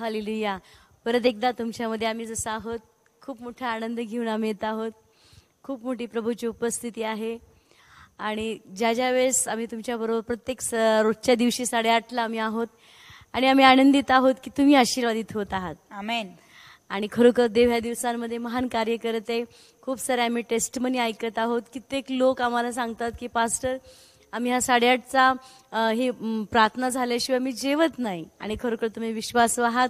Hallelujah. परत एकदा तुमच्यामध्ये आम्ही जसं आहोत खूप मोठा आनंद घेऊन आम्ही येत आहोत. खूप मोठी प्रभूची उपस्थिती आहे. आणि ज्या ज्या वेळेस आम्ही तुमच्याबरोबर प्रत्येक स रोजच्या दिवशी साडेआठला आम्ही आहोत आणि आम्ही आनंदित आहोत की तुम्ही आशीर्वादित होत आहात. आमेन. आणि खरोखर देव ह्या दिवसांमध्ये महान कार्य करत आहे. खूप सारे आम्ही टेस्टमनी ऐकत आहोत. कित्येक लोक आम्हाला सांगतात की पास्टर आम्ही हा साडेआठचा ही प्रार्थना झाल्याशिवाय मी जेवत नाही. आणि खरोखर तुम्ही विश्वासू आहात.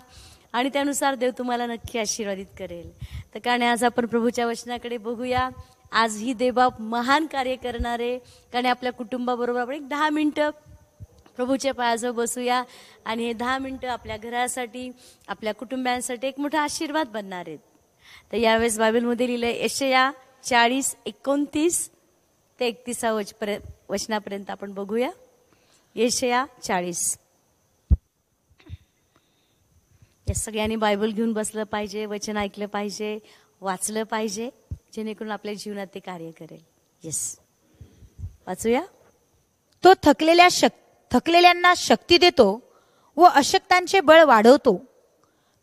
आणि त्यानुसार देव तुम्हाला नक्की आशीर्वादित करेल. तर कारण आज आपण प्रभूच्या वचनाकडे बघूया. आज ही देवबाप महान कार्य करणारे कारण आपल्या कुटुंबाबरोबर आपण एक दहा मिनटं प्रभूच्या पायाजवळ बसूया. आणि हे दहा मिनटं आपल्या घरासाठी आपल्या कुटुंबियांसाठी एक मोठा आशीर्वाद बनणार आहेत. तर यावेळेस बायबलमध्ये लिहिलंय यशया चाळीस एकोणतीस ते एकतीसावज पर्यंत वचनापर्यंत आपण बघूया. येशया चाळीस. या सगळ्यांनी बायबल घेऊन बसलं पाहिजे वचन ऐकलं पाहिजे वाचलं पाहिजे जेणेकरून आपल्या जीवनात ते कार्य करेल. येस वाचूया. तो थकलेल्या शक थकलेल्यांना शक्ती देतो व अशक्तांचे बळ वाढवतो.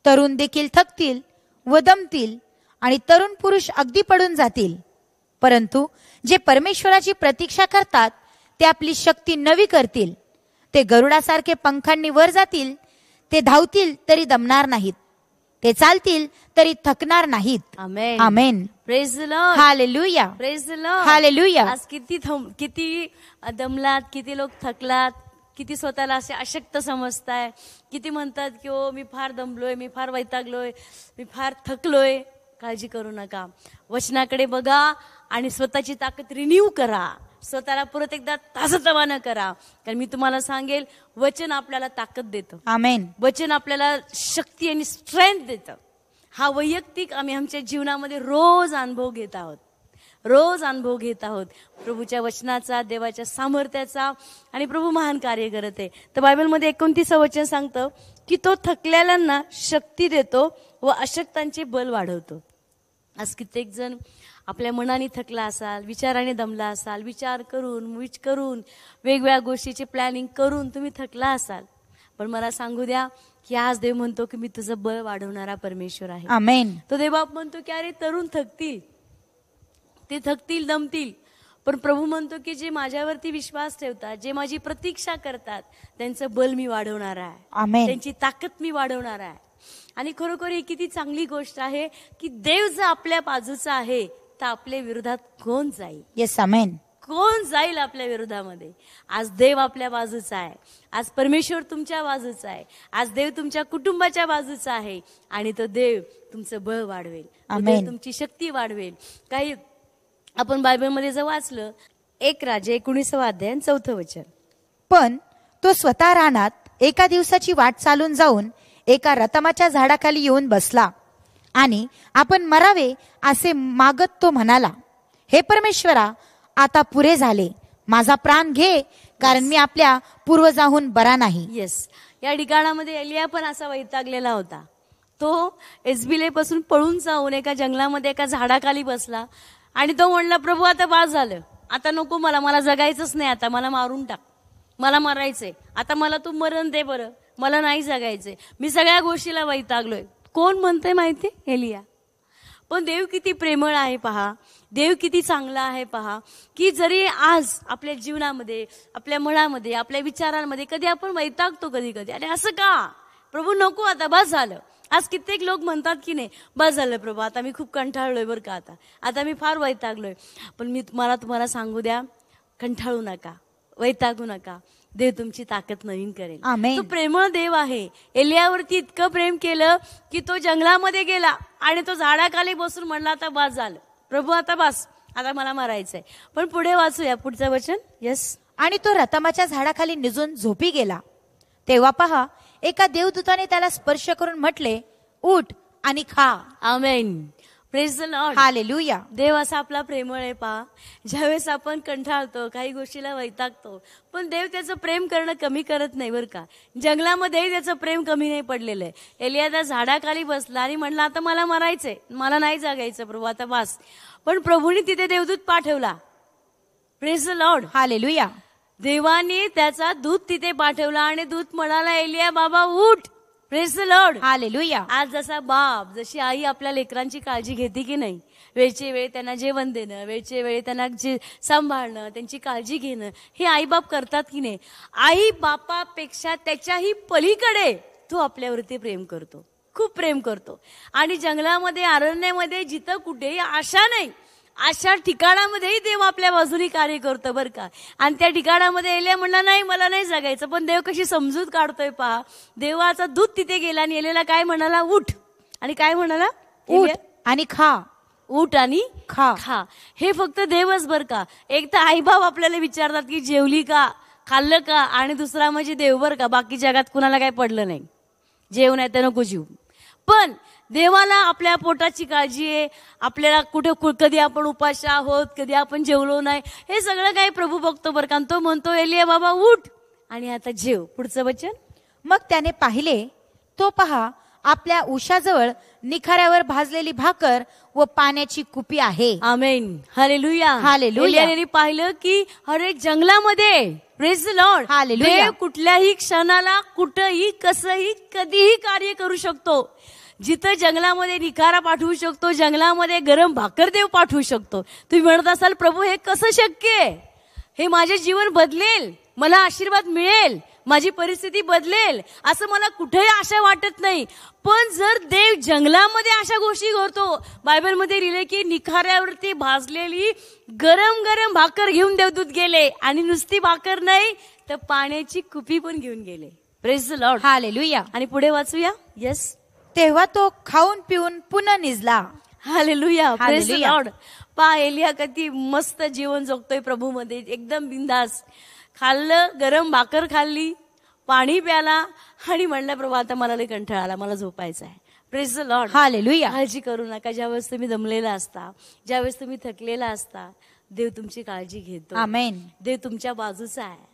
तरुण देखील थकतील व दमतील आणि तरुण पुरुष अगदी पडून जातील. परंतु जे परमेश्वराची प्रतीक्षा करतात ते आपली शक्ती नवी करतील. ते गरुडासारखे पंखांनी वर जातील ते धावतील तरी दमणार नाहीत. ते चालतील तरी थकणार नाहीत. Amen amen praise hallelujah praise hallelujah आज किती थम किती दमलात किती लोक थकलात किती स्वतःला असे अशक्त समजताय. किती म्हणतात की ओ मी फार दमलोय मी फार वैतागलोय मी फार थकलोय. काळजी करू नका. वचनाकडे बघा. आणि स्वतःची ताकद रिन्यू करा. स्वतःला परत एकदा ताजतवानं करा. कारण मी तुम्हाला सांगेल वचन आपल्याला ताकद देतं. आमेन वचन आपल्याला शक्ती आणि स्ट्रेंथ देतं. हा वैयक्तिक आम्ही आमच्या जीवनामध्ये रोज अनुभव घेत आहोत. रोज अनुभव घेत आहोत. प्रभूच्या वचनाचा देवाच्या सामर्थ्याचा आणि प्रभू महान कार्य करत आहे. तर बायबलमध्ये एकोणतीस वचन सांगतं की तो थकलेल्यांना शक्ती देतो व अशक्तांचे बल वाढवतो. आज कित्येक जण आपल्या मनाने थकला असाल विचाराने दमला असाल विचार करून विच करून वेगवेगळ्या गोष्टीचे प्लॅनिंग करून तुम्ही थकला असाल. पण मला सांगू द्या की आज देव म्हणतो की मी तुझं बळ वाढवणारा परमेश्वर आहे. आमेन तो देवबाप म्हणतो की अरे तरुण थकतील. ते थकतील दमतील. पण प्रभू म्हणतो की जे माझ्यावरती विश्वास ठेवतात जे माझी प्रतीक्षा करतात त्यांचं बल मी वाढवणार आहे. त्यांची ताकद मी वाढवणार आहे. आणि खरोखर ही किती चांगली गोष्ट आहे की देव जर आपल्या बाजूचा आहे तर आपल्या विरोधात कोण जाईल? येस आमेन कोण जाईल आपल्या विरोधामध्ये? आज देव आपल्या बाजूचा आहे. आज परमेश्वर तुमच्या बाजूचा आहे. आज देव तुमच्या कुटुंबाच्या बाजूचा आहे. आणि तो देव तुमचं बळ वाढवेल. तुमची शक्ती वाढवेल. काही आपण बायबलमध्ये जर वाचलं एक राजे एकोणीसावा अध्याय चौथं वचन. पण तो स्वतः रानात एका दिवसाची वाट चालून जाऊन एका रतमाच्या झाडाखाली येऊन बसला. आणि आपण मरावे असे मागत तो म्हणाला हे परमेश्वरा आता पुरे झाले. माझा प्राण घे कारण मी आपल्या पूर्वजाहून बरा नाही. येस या ठिकाणामध्ये एलिया पण असा वैतागलेला होता. तो एसबिले पासून पळून जाऊन एका जंगलामध्ये एका झाडाखाली बसला आणि तो म्हणला प्रभू आता बाज झालं. आता नको मला. मला जगायचंच नाही आता. मला मारून टाक. मला मरायचंय. आता मला तू मरण दे बरं. मला नाही जगायचंय. मी सगळ्या गोष्टीला वैतागलोय. कोण म्हणतंय माहिती एलिया. पण देव किती प्रेमळ आहे पहा. देव किती चांगला आहे पहा. की जरी आज आपल्या जीवनामध्ये आपल्या मनामध्ये आपल्या विचारांमध्ये कधी आपण वैतागतो कधी कधी अरे असं का? प्रभू नको आता. बस झालं. आज कित्येक लोक म्हणतात की नाही बस झालं प्रभू. आता मी खूप कंटाळलोय बरं का आता. आता मी फार वैतागलोय. पण मी तुम्हाला तुम्हाला सांगू द्या कंटाळू नका. वैतागू नका. देव तुमची ताकद नवीन करेल. तो प्रेमळ देव आहे. एलियावरती इतकं प्रेम केलं की तो जंगलामध्ये गेला आणि तो झाडाखाली बसून म्हणला आता बस झालं. प्रभू आता बस. आता मला मारायचंय. पण पुढे वाचूया पुढचं वचन. येस आणि तो रतमाच्या झाडाखाली निजून झोपी गेला. तेव्हा पहा एका देवदूताने त्याला स्पर्श करून म्हटले उठ आणि खा. आमेन. हालेलुया देव असा आपला प्रेमळ आहे पहा ज्यावेळेस आपण कंठाळतो काही गोष्टीला वैतागतो पण देव त्याचं प्रेम करणं कमी करत नाही बरं का. जंगलामध्येही त्याचं प्रेम कमी नाही पडलेलं आहे. एलिया त्या झाडाखाली बसला आणि म्हणला आता मला मरायचंय. मला नाही जागायचं प्रभू आता बस. पण प्रभूने तिथे देवदूत पाठवला. प्रेज द लॉर्ड हालेलुया देवाने त्याचा दूत तिथे पाठवला आणि दूत म्हणाला एलिया बाबा उठ. प्रेस द लॉर्ड हालेलुया आज जसा बाप जशी आई आपल्या लेकरांची काळजी घेते की नाही? वेळचे वेळ त्यांना जेवण देणं वेळचे वेळी त्यांना जे सांभाळणं त्यांची काळजी घेणं हे आई बाप करतात की नाही? आई बापापेक्षा त्याच्याही पलीकडे तो आपल्यावरती प्रेम करतो. खूप प्रेम करतो. आणि जंगलामध्ये अरण्यामध्ये जिथं कुठेही आशा नाही अशा ठिकाणामध्येही देव आपल्या बाजूनी कार्य करतो बरं का. आणि त्या ठिकाणामध्ये एलिया म्हणला नाही मला नाही जगायचं पण देव कशी समजूत काढतोय पहा. देवाचा दूध तिथे गेला आणि एलेला काय म्हणाला? उठ. आणि काय म्हणाला? उठ आणि खा. उठ आणि खा. खा. हे फक्त देवच बर का. एक तर आईबाप आपल्याला विचारतात की जेवली का? खाल्लं का? आणि दुसरा म्हणजे देव बर का? बाकी जगात कुणाला काही पडलं नाही. जेव नाही तर नको जीव पण देवाला आपल्या पोटाची काळजी आहे. आपल्याला कुठे कु- कधी आपण उपाशी आहोत कधी आपण जेवलो नाही हे सगळं काही प्रभू बघतो बरं का. तो म्हणतो एलिया बाबा उठ. आणि आता जेव. पुढचं वचन? मग त्याने पाहिले तो पहा आपल्या उशाजवळ निखाऱ्यावर भाजलेली भाकर व पाण्याची कुपी आहे. Amen hallelujah hallelujah. एलियाने पाहिलं की अरे जंगलामध्ये प्रेज लॉर्ड हालेलुया. कुठल्याही क्षणाला कुठंही कसंही कधीही कार्य करू शकतो. जिथं जंगलामध्ये निखारा पाठवू शकतो जंगलामध्ये गरम भाकर देव पाठवू शकतो. तुम्ही म्हणत असाल प्रभू हे कसं शक्य आहे? हे माझे जीवन बदलेल मला आशीर्वाद मिळेल माझी परिस्थिती बदलेल असं मला कुठेही आशा वाटत नाही. पण जर देव जंगलामध्ये अशा गोष्टी करतो बायबलमध्ये लिहिले की निखाऱ्यावरती भाजलेली गरम गरम भाकर घेऊन देवदूत गेले आणि नुसती भाकर नाही तर पाण्याची कुपी पण घेऊन गेले. प्रेस द लॉर्ड हालेलुया आणि पुढे वाचूया. येस तेव्हा तो खाऊन पिऊन पुन्हा निजला. Hallelujah praise. लॉर्ड पा एलिया किती मस्त जीवन जगतोय प्रभूमध्ये. एकदम बिंदास. खाल्लं गरम भाकर खाल्ली पाणी प्याला आणि म्हणलं प्रभू आता मला लई कंटाळा आला मला झोपायचं आहे. प्रेस द लॉर्ड हालेलुया काळजी करू नका. ज्यावेळेस तुम्ही दमलेला असता ज्यावेळेस तुम्ही थकलेला असता देव तुमची काळजी घेतो. आमेन देव तुमच्या बाजूचा आहे.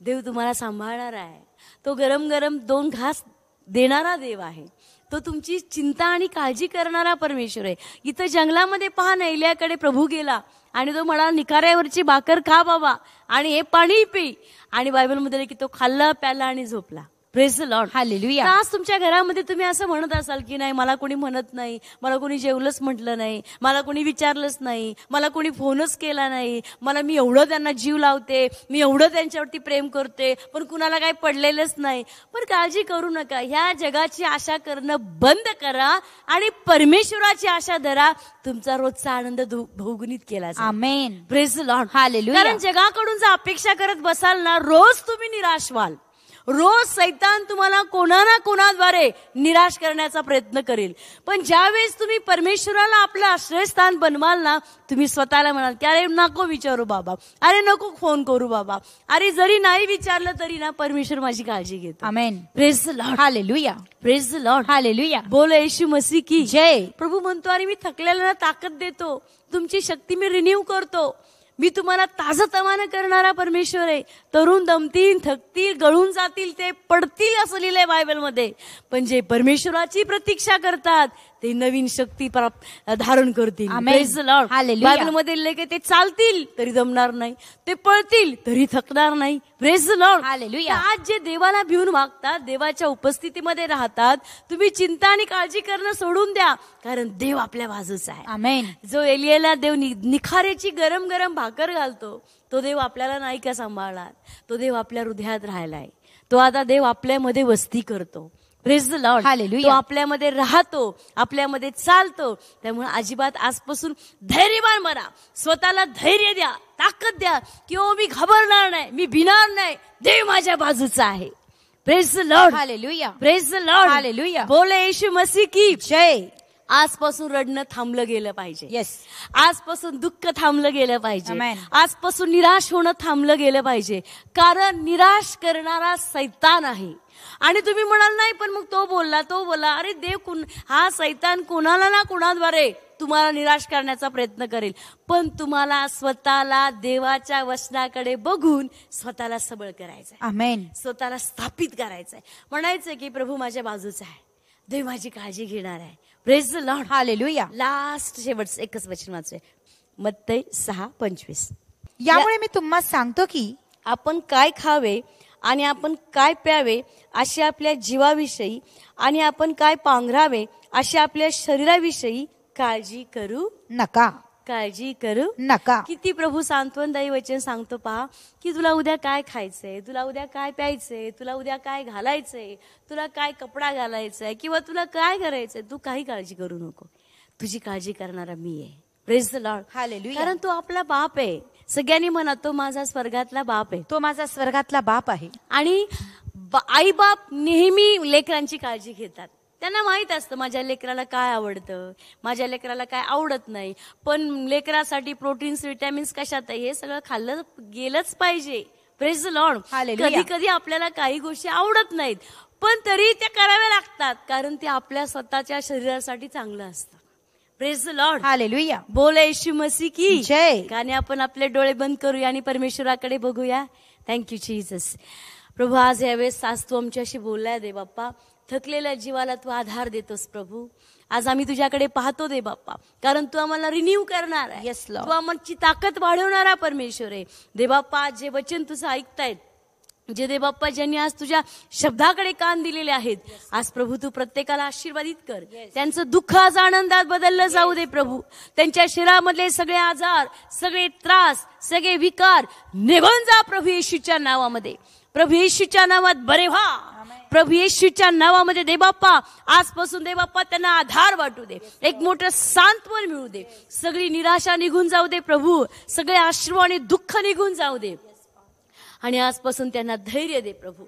देव तुम्हाला सांभाळणार आहे. तो गरम गरम दोन घास देणारा देव आहे. तो तुमची चिंता आणि काळजी करणारा परमेश्वर आहे. इथं जंगलामध्ये पहा नैल्याकडे प्रभू गेला आणि तो म्हणाला निखाऱ्यावरची भाकर खा बाबा आणि हे पाणी पी. आणि बायबलमध्ये की तो खाल्ला प्याला आणि झोपला. प्रेस लॉर्ड हालेलुया आज तुमच्या घरामध्ये तुम्ही असं म्हणत असाल की नाही मला कोणी म्हणत नाही मला कोणी जेवलंच म्हटलं नाही मला कोणी विचारलंच नाही मला कोणी फोनच केला नाही मला मी एवढं त्यांना जीव लावते मी एवढं त्यांच्यावरती प्रेम करते पण कुणाला काही पडलेलंच नाही. पण काळजी करू नका ह्या जगाची आशा करणं बंद करा आणि परमेश्वराची आशा धरा. तुमचा रोजचा आनंद बहुगुणित केला. Amen praise Lord hallelujah. कारण जगाकडून जर अपेक्षा करत बसाल ना रोज तुम्ही निराश व्हाल. रोज सैतान तुम्हाला कोणा ना कोणाद्वारे निराश करण्याचा प्रयत्न करेल. पण ज्यावेळेस तुम्ही परमेश्वराला आपलं आश्रयस्थान बनवाल ना तुम्ही स्वतःला म्हणाल की अरे नको विचारू बाबा. अरे नको फोन करू बाबा. अरे जरी नाही विचारलं तरी ना परमेश्वर माझी काळजी घेतो. Amen praise Lord hallelujah praise Lord hallelujah बोल येशू मसी की. जय. प्रभू म्हणतो अरे मी थकलेल्याला ताकद देतो. तुमची शक्ती मी रिन्यू करतो. मी तुम्हाला ताजतमानं करणारा परमेश्वर आहे. तरुण दमतील थकतील गळून जातील ते पडतील असं लिहिलंय बायबलमध्ये. पण जे परमेश्वराची प्रतीक्षा करतात ते नवीन शक्ती प्राप्त धारण करतील. बायबलमध्ये लिहिलंय की ते चालतील तरी दमणार नाही. ते पळतील तरी थकणार नाही. Praise Lord. आज जे देवाला भिवून वागतात देवाच्या उपस्थितीमध्ये राहतात तुम्ही चिंता आणि काळजी करणं सोडून द्या कारण देव आपल्या बाजूचा आहे. आमेन जो एलियाला देव निखाऱ्याची गरम गरम भाकर घालतो तो देव आपल्याला नाही का सांभाळणार? तो देव आपल्या हृदयात राहिलाय. तो आता देव आपल्यामध्ये वस्ती करतो. The Lord. तो आपल्यामध्ये राहतो आपल्यामध्ये चालतो. त्यामुळे अजिबात आजपासून धैर्यवान बना स्वतःला धैर्य द्या ताकद द्या की ओ मी घाबरणार नाही मी भिणार नाही. देव माझ्या बाजूचा आहे. Praise the Lord hallelujah praise the Lord Hallelujah. बोले येशू मसी की जय. आजपासून रडणं थांबलं गेलं पाहिजे. येस आजपासून दुःख थांबलं गेलं पाहिजे. आजपासून निराश होणं थांबलं गेलं पाहिजे. कारण निराश करणारा सैतान आहे. आणि तुम्ही म्हणाल नाही पण मग तो बोलला तो बोलला. अरे देव कुण हा सैतान कोणाला ना कोणाद्वारे तुम्हाला निराश करण्याचा प्रयत्न करेल. पण तुम्हाला स्वतःला देवाच्या वचनाकडे बघून स्वतःला सबळ करायचंय. आमेन स्वतःला स्थापित करायचंय. म्हणायचंय की प्रभू माझ्या बाजूचा आहे. देव माझी काळजी घेणार आहे. प्रेज लॉर्ड हालेलुया लास्ट शेवटचं एकच वचन वाचूया. मत्तई सहा पंचवीस. यामुळे मी तुम्हाला सांगतो की आपण काय खावे आणि आपण काय प्यावे असे आपल्या जीवाविषयी आणि आपण काय पांघरावे असे आपल्या शरीराविषयी काळजी करू नका. काळजी करू नका. किती प्रभू सांत्वनदायी वचन सांगतो पहा की तुला उद्या काय खायचंय तुला उद्या काय प्यायचंय तुला उद्या काय घालायचंय तुला काय कपडा घालायचाय किंवा तुला काय करायचंय तू काही काळजी करू नको. तुझी काळजी करणारा मी आहे. Praise the Lord. कारण तो आपला बाप आहे. सगळ्यांनी म्हणा तो माझा स्वर्गातला बाप आहे. तो माझा स्वर्गातला बाप आहे. आणि आई बाप नेहमी लेकरांची काळजी घेतात. त्यांना माहीत असतं माझ्या लेकराला काय आवडतं? माझ्या लेकराला काय आवडत नाही? पण लेकरासाठी प्रोटीन्स विटॅमिन्स कशात आहे? हे सगळं खाल्लं गेलंच पाहिजे. Praise Lord Hallelujah. कधी कधी आपल्याला काही गोष्टी आवडत नाहीत पण तरी त्या कराव्या लागतात कारण ते आपल्या स्वतःच्या शरीरासाठी चांगलं असतं. प्रेज लॉर्ड हालेलुया बोल येशू मसी की. जय. गाणे आपण आपले डोळे बंद करूया आणि परमेश्वराकडे बघूया. थँक्यू जीसस प्रभू आज यावेळेस आज तू आमच्याशी बोललाय दे बाप्पा. थकलेल्या जीवाला तू आधार देतोस प्रभू. आज आम्ही तुझ्याकडे पाहतो दे बाप्पा. कारण तू आम्हाला रिन्यू करणार आहे. Yes. तू आमची ताकद वाढवणारा परमेश्वर आहे. दे बाप्पा आज जे वचन तुझं ऐकतायत जे दे बाप्पा ज्यांनी आज तुझ्या शब्दाकडे कान दिलेले आहेत आज प्रभू तू प्रत्येकाला आशीर्वादित कर. त्यांचं दुःख आज आनंदात बदललं जाऊ दे प्रभू. त्यांच्या शरीरामधले सगळे आजार सगळे त्रास सगळे विकार निघून जा प्रभू येशूच्या नावामध्ये. प्रभू येशूच्या नावात बरे व्हा. प्रभू येशूच्या नावामध्ये दे बाप्पा आजपासून दे बाप्पा त्यांना आधार वाटू दे. एक मोठं सांत्वन मिळू दे. सगळी निराशा निघून जाऊ दे प्रभू. सगळे अश्रू आणि दुःख निघून जाऊ दे. आणि आजपासून त्यांना धैर्य दे प्रभू.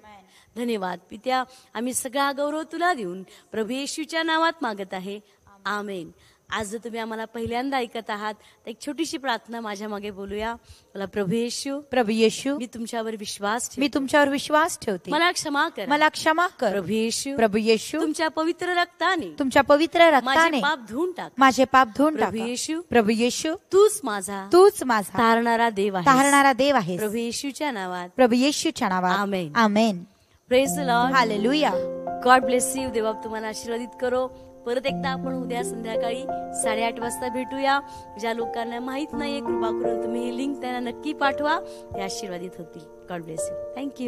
धन्यवाद. पित्या आम्ही सगळा गौरव तुला देऊन प्रभू येशूच्या नावात मागत आहे. आमेन. आज जर तुम्ही आम्हाला पहिल्यांदा ऐकत आहात तर एक छोटीशी प्रार्थना माझ्या मागे बोलूया. मला प्रभू येशू प्रभू येशू मी तुमच्यावर विश्वास मी तुमच्यावर विश्वास ठेवते. मला क्षमा करा. मला क्षमा कर. प्रभू येशू प्रभू येशू तुमच्या पवित्र रक्ताने तुमच्या पवित्र रक्ताने पाप धुवून टाक. माझे पाप धुवून प्रभू येशू प्रभू येशू तूच माझा तूच माझा. तारणारा देव आहे तारणारा देव आहे प्रभू येशूच्या नावात. प्रभू येशूच्या नावात. Amen. Amen. Praise Lord hallelujah God bless you देवा तुम्हाला आशीर्वादित करो. परत एकदा आपण उद्या संध्याकाळी साडेआठ वाजता भेटूया. ज्या लोकांना माहीत नाहीये कृपा करून तुम्ही ही लिंक त्यांना नक्की पाठवा. ते आशीर्वादित होतील. God bless you thank you